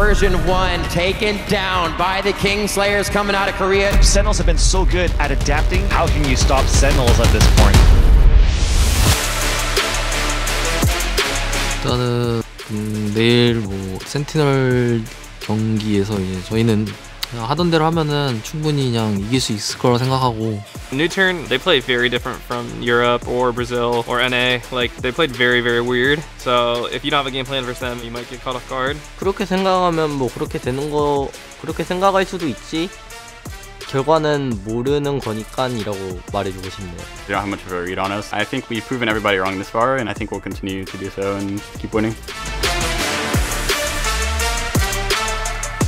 version 1 taken down by the Kingslayers coming out of Korea. Sentinels have been so good at adapting. How can you stop Sentinels at this point? 일단은 음, 내일 뭐 센티널 경기에서 이제 저희는 그냥 하던 대로 하면은 충분히 그냥 이길 수 있을 거라 생각하고 New Turn, they play very different from Europe or Brazil or NA. Like, they played very, very weird. So, if you don't have a game plan versus them, you might get caught off guard. 그렇게 생각하면 뭐 그렇게 되는 거 그렇게 생각할 수도 있지 결과는 모르는 거니까이라고 말해주고 싶네요 They don't have much of a read on us. I think we've proven everybody wrong this far, and I think we'll continue to do so and keep winning.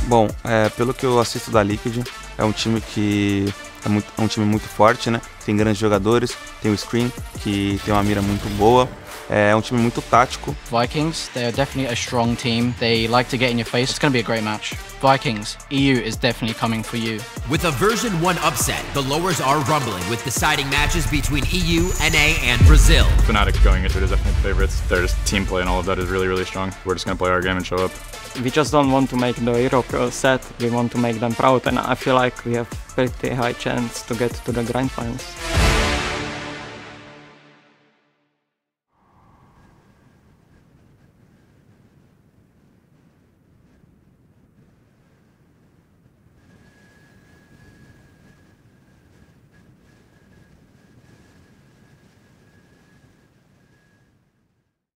Bom, é, pelo que eu assisto da Liquid, é um time que é, muito, é um time muito forte, né? Tem grandes jogadores, tem o ScreaM, que tem uma mira muito boa. É um time muito tático. Vikings, they're definitely a strong team. They like to get in your face. It's going to be a great match. Vikings, EU is definitely coming for you. With a version 1 upset, the lowers are rumbling with deciding matches between EU, NA, and Brazil. Fnatic going into it is definitely favorites. Their just team play and all of that is really, really strong. We're just going to play our game and show up. We just don't want to make the Europe set, we want to make them proud and I feel like we have pretty high chance to get to the grand finals.